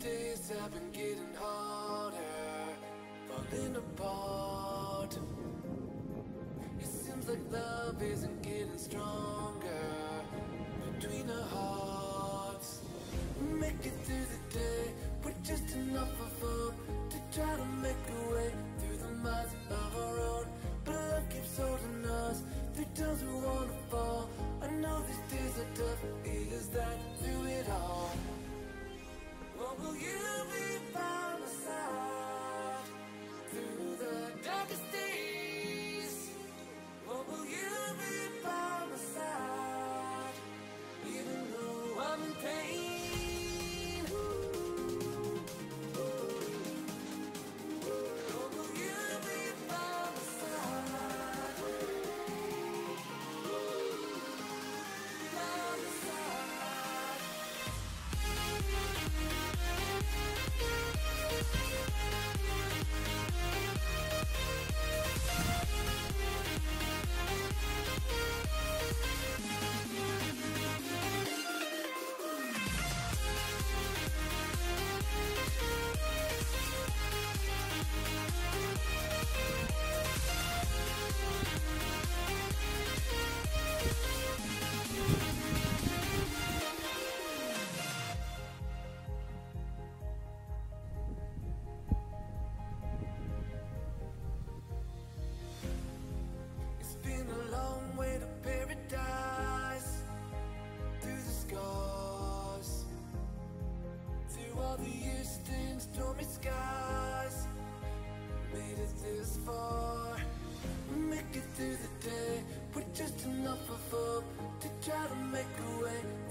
days have been getting harder, falling apart. It seems like love isn't getting stronger between our hearts. Make it through the day with just enough of hope to try to make a way through the miles. stupid skies. Made it this far. Make it through the day. With just enough of hope To try to make a way.